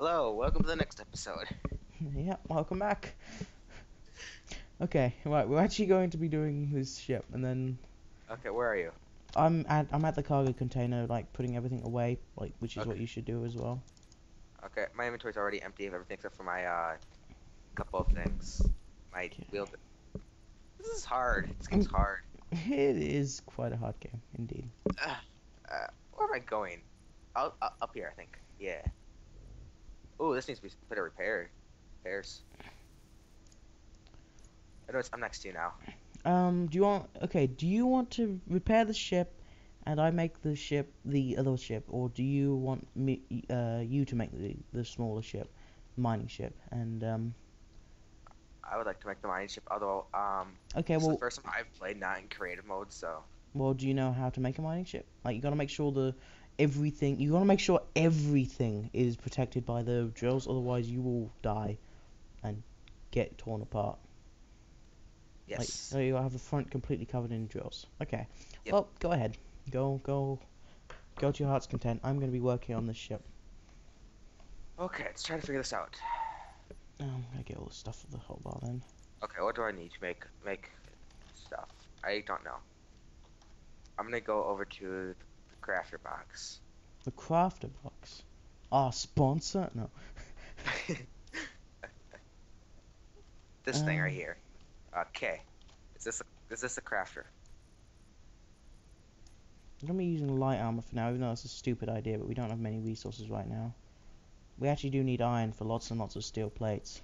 Hello, welcome to the next episode. yeah, welcome back. Okay, right, we're actually going to be doing this ship, and then Okay, where are you? I'm at I'm at the cargo container, like putting everything away, like which is what you should do as well. Okay, my inventory's already empty of everything except for my uh couple of things. My Okay. wheel. This is hard. This game's hard. It is quite a hard game, indeed. Uh, uh, where am I going? Up, up, up here, I think. Yeah. Oh, this needs to be put a repair. Repairs. I know it's, I'm next to you now. Um, do you want? Okay, do you want to repair the ship, and I make the ship the other ship, or do you want me, uh, you to make the the smaller ship, mining ship, and um, I would like to make the mining ship, although um, okay, this is well, the first time I've played not in creative mode, so Well, do you know how to make a mining ship? Like, you gotta make sure the everything. You gotta make sure everything is protected by the drills, otherwise you will die and get torn apart. Like, yes. so you have the front completely covered in drills. Okay. Yep. Well, go ahead. Go, go, go to your heart's content. I'm gonna be working on this ship. Okay, let's try to figure this out. Oh, I'm gonna get all the stuff for the hotbar then. Okay, what do I need to make make stuff? I don't know. I'm gonna go over to the crafter box. The crafter box. Our sponsor? No. this thing right Um. here. Okay. Is this a, is this a crafter? I'm gonna be using light armor for now, even though it's a stupid idea, but we don't have many resources right now. We actually do need iron for lots and lots of steel plates.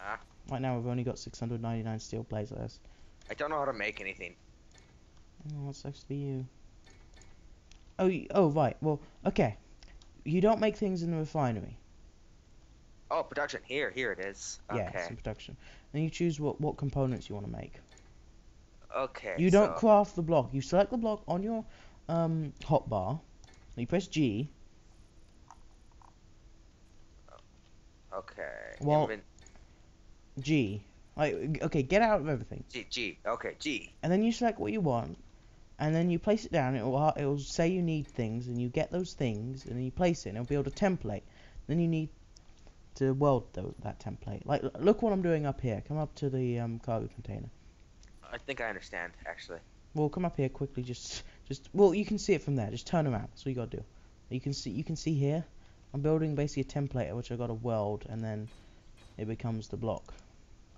Ah, Right now we've only got 699 steel plates. I don't know how to make anything. Oh, that sucks to be you. Oh, oh right. Well, okay. You don't make things in the refinery. Oh, production. Here, here it is. Yeah, Okay. some production. Then you choose what what components you want to make. Okay. You don't so- craft the block. You select the block on your um hotbar. You press G. Okay. Well- Invent- G. Like, okay, get out of everything. G G. Okay. G. and then you select what you want, and then you place it down. It will it will say you need things, and you get those things, and then you place it. and It'll build a template. Then you need to weld that template. Like, look what I'm doing up here. Come up to the um, cargo container. I think I understand actually. Well, come up here quickly. Just, just well, you can see it from there. Just turn around. That's what you gotta do. You can see, you can see here. I'm building basically a template which I got to weld, and then it becomes the block.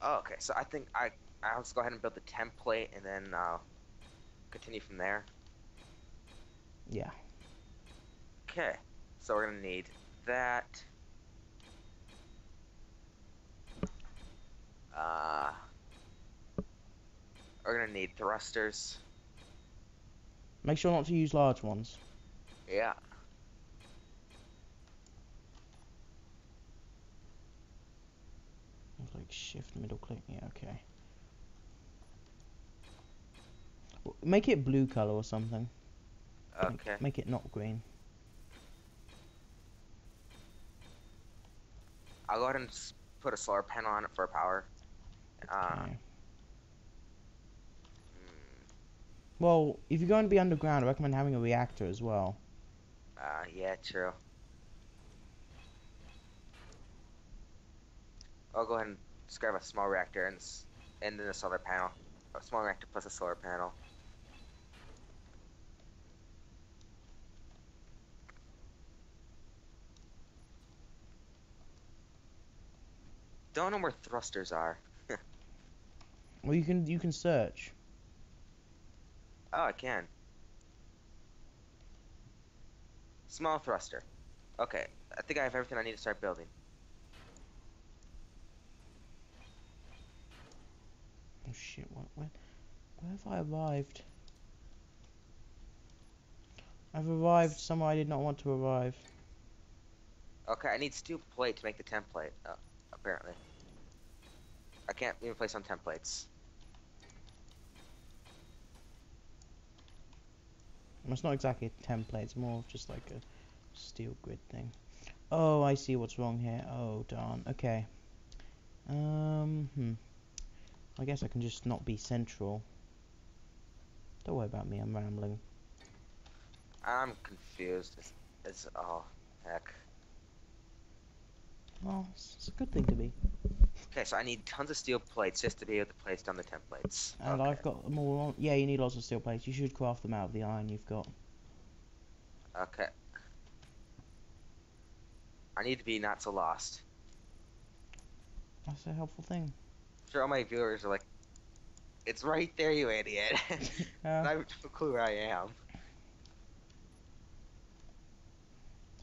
Oh, okay. So I think I I'll just go ahead and build the template and then uh, continue from there. Yeah. Okay, so we're gonna need that. Uh, we're gonna need thrusters. Make sure not to use large ones. Yeah. Like shift middle click. Yeah, okay. Make it blue color or something. Make- Okay. Make it not green. I'll go ahead and put a solar panel on it for power. Uh, Okay. mm, Well, if you're going to be underground, I recommend having a reactor as well. uh, yeah, true. I'll go ahead and just grab a small reactor and and then a solar panel. A small reactor plus a solar panel. Don't know where thrusters are. Well, you can you can search. Oh, I can. Small thruster. Okay, I think I have everything I need to start building. Oh shit! What? Where, where have I arrived? I've arrived somewhere I did not want to arrive. Okay, I need steel plate to make the template. Uh, apparently, I can't even place on templates. It's not exactly a template. It's more of just like a steel grid thing. Oh, I see what's wrong here. Oh darn. Okay. Um. Hmm. I guess I can just not be central. Don't worry about me. I'm rambling. I'm confused. It's, it's oh heck. Well, it's, it's a good thing to be. Okay, so I need tons of steel plates just to be able to place down the templates. And okay. I've got more. On, yeah, you need lots of steel plates. You should craft them out of the iron you've got. Okay. I need to be not so lost. That's a helpful thing. I'm sure all my viewers are like, it's right there, you idiot. Uh, I have no clue where I am.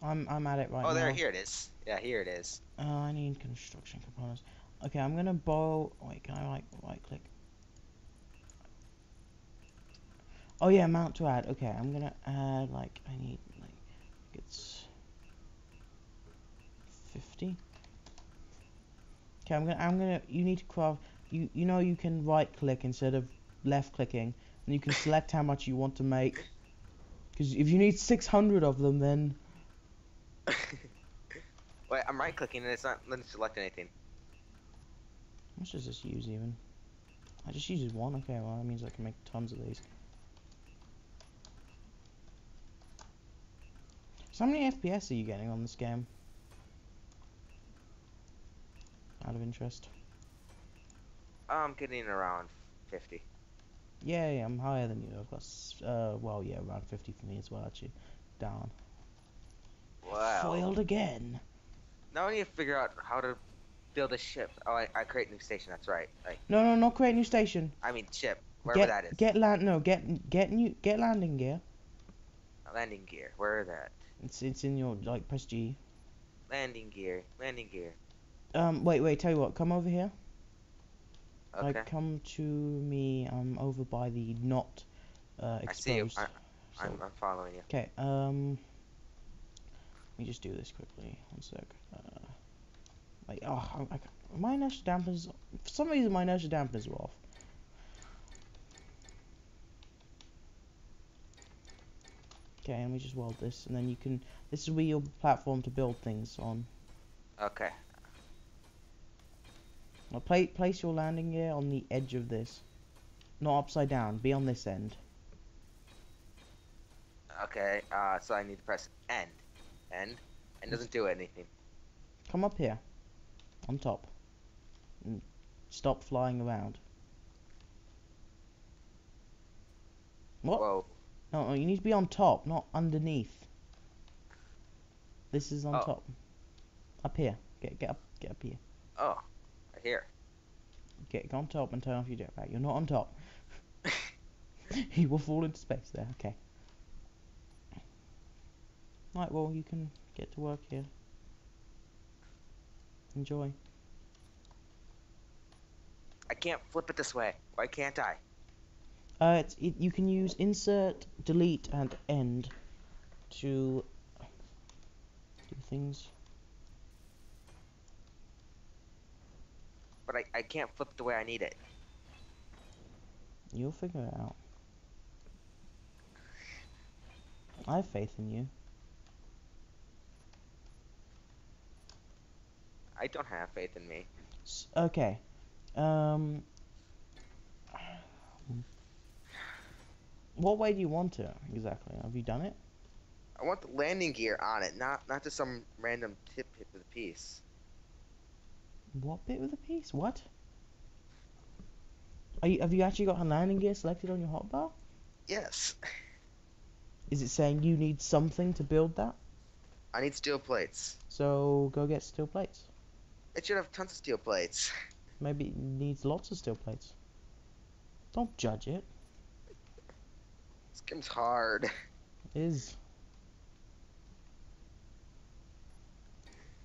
I'm I'm at it right now. oh, now. there, here it is. Yeah, here it is. Uh, I need construction components. Okay, I'm gonna borrow. Wait, can I like right click? Oh yeah, mount to add. Okay, I'm gonna add like I need like it's fifty. Okay, I'm gonna I'm gonna. You need to craft. You you know you can right click instead of left clicking, and you can select how much you want to make. Because if you need 600 of them, then Wait, I'm right clicking and it's not letting select anything. How much does this use even? I just uses one. Okay, well that means I can make tons of these. So how many FPS are you getting on this game? Out of interest. I'm getting around 50. Yeah, yeah, I'm higher than you. I've got, uh, well, yeah, around 50 for me as well, actually. Down. Wow. Foiled again. Now I need to figure out how to build a ship. Oh, I, I create a new station. That's right. Like, No, no, not create new station. I mean ship, wherever get, that is. Get land. No, get get new get landing gear. Landing gear. Where is that? It's it's in your like press G. Landing gear. Landing gear. Um, wait, wait. Tell you what. Come over here. Okay. Like, come to me. I'm over by the not uh, I see you. exposed. I, I'm, so- I'm following you. Okay. Um. Let me just do this quickly. One sec. Uh, like, oh, I, I, my inertia dampers. For some reason, my inertia dampers are off. Okay, let me just weld this, and then you can. This will be your platform to build things on. Okay. Now, pla place your landing gear on the edge of this, not upside down. Be on this end. Okay. Uh, so I need to press end. End. And doesn't do anything. Come up here, on top, and stop flying around. What? Whoa. No, no, you need to be on top, not underneath. This is on Oh. top. Up here. Get get up get up here. Oh. Right here. Get, get on top and turn off your jetpack. You're not on top. he will fall into space there. Okay. Right. Well, you can get to work here. Enjoy. I can't flip it this way. Why can't I? Uh, it's, it, you can use insert, delete, and end to do things. But I, I can't flip the way I need it. You'll figure it out. I have faith in you. I don't have faith in me. Okay. Um. What way do you want it exactly? Have you done it? I want the landing gear on it, not not just some random tip tip of the piece. What bit of the piece? What? Are you, have you actually got a landing gear selected on your hotbar? Yes. Is it saying you need something to build that? I need steel plates. So go get steel plates. It should have tons of steel plates. Maybe it needs lots of steel plates. Don't judge it. This game's hard. It is.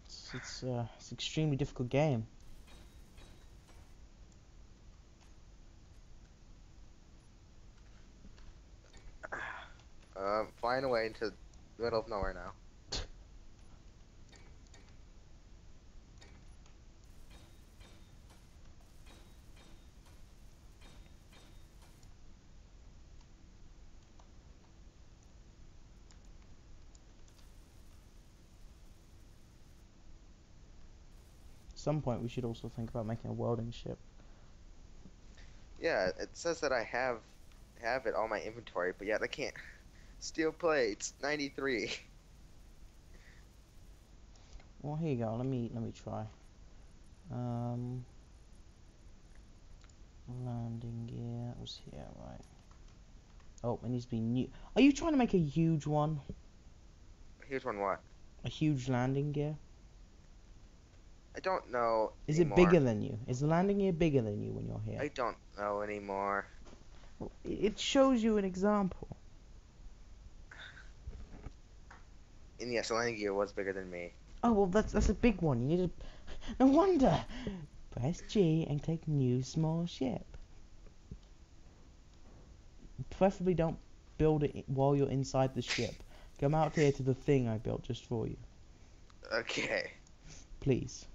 It's it's, uh, it's an extremely difficult game. Uh, flying away into the middle of nowhere now. Some point, we should also think about making a welding ship. Yeah, it says that I have have it on my inventory, but yet I can't. Steel plates, 93. Well, here you go. Let me let me try. Um, landing gear that was here, right? Oh, it needs to be new. Are you trying to make a huge one? Here's one what? A huge landing gear? I don't know. Is anymore. it bigger than you? Is the landing gear bigger than you when you're here? I don't know anymore. Well, it shows you an example. And yes, the landing gear was bigger than me. Oh well, that's that's a big one. You need to. No wonder. Press G and click New Small Ship. Preferably don't build it while you're inside the ship. Come out here to the thing I built just for you, Okay. please.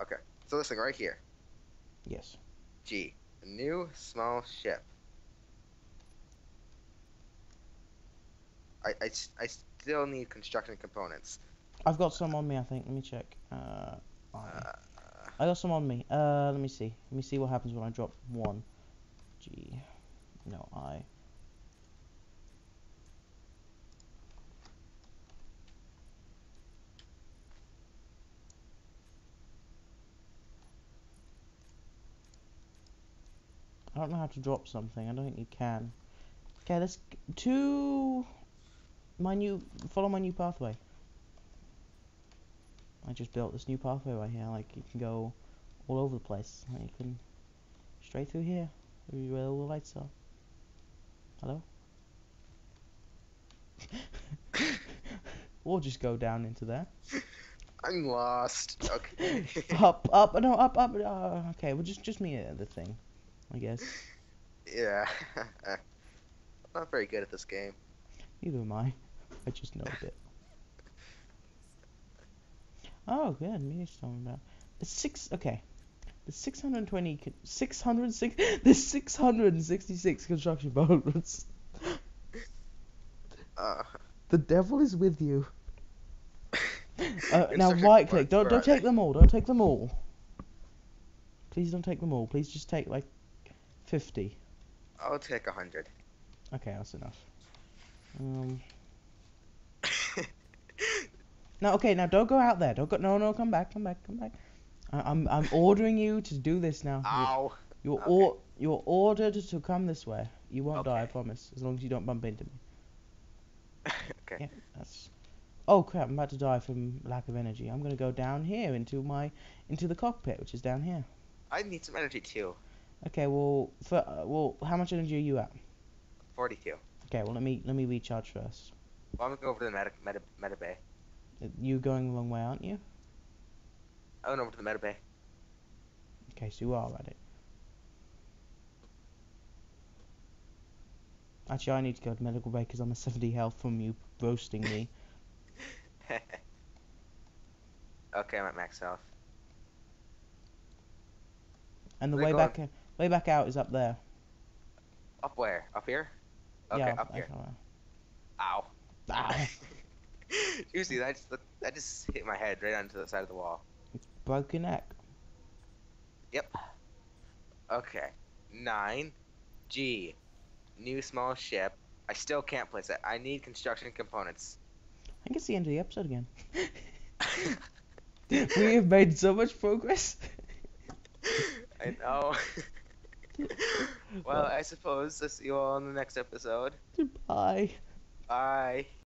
Okay. So this thing right here. Yes. G. A new small ship. I, I, I still need construction components. I've got some on me. I think. Let me check. Uh, I. Uh, I got some on me. Uh, let me see. Let me see what happens when I drop one. G. No, I. I don't know how to drop something. I don't think you can. Okay, let's to my new follow my new pathway. I just built this new pathway right here. Like you can go all over the place. Like, you can straight through here, where all the lights are. Hello. or just go down into there. I'm lost. Okay. up, up, no, up, up. Uh, okay, well just just me at the thing, I guess. yeah. I'm not very good at this game. Neither am I. I just know a bit. Oh, good. Me talking about the six. Okay, the 620, 606, the 666 construction bonus. Uh, The devil is with you. Uh, now right click. Don't don't are take them all. Don't take them all. Please don't take them all. Please just take like 50. I'll take a hundred. Okay, that's enough. Um. No, okay, now don't go out there. Don't go. No, no, come back, come back, come back. I, I'm I'm ordering you to do this now. You're- Ow. You're Okay. or you're ordered to come this way. You won't die, I promise. As long as you don't bump into me. okay. Yeah, that's. Oh crap! I'm about to die from lack of energy. I'm gonna go down here into my into the cockpit, which is down here. I need some energy too. Okay, well, for uh, well, how much energy are you at? Forty-two. Okay, well let me let me recharge first. Well, I'm gonna go over to the meta meta, meta bay. You're going the wrong way, aren't you? I went over to the meta bay. Okay, so you are at it. Actually, I need to go to medical bay because I'm at 70 health from you roasting me. okay, I'm at max health. And the They're way back, back way back out is up there. Up where? Up here? Okay, yeah, up here. okay. Ow. Seriously, that just, that just hit my head right onto the side of the wall. broke your neck. Yep. Okay. Nine. G. New small ship. I still can't place it. I need construction components. I think it's the end of the episode again. we have made so much progress. I know. Well, I suppose I'll see you all in the next episode. Goodbye. Bye.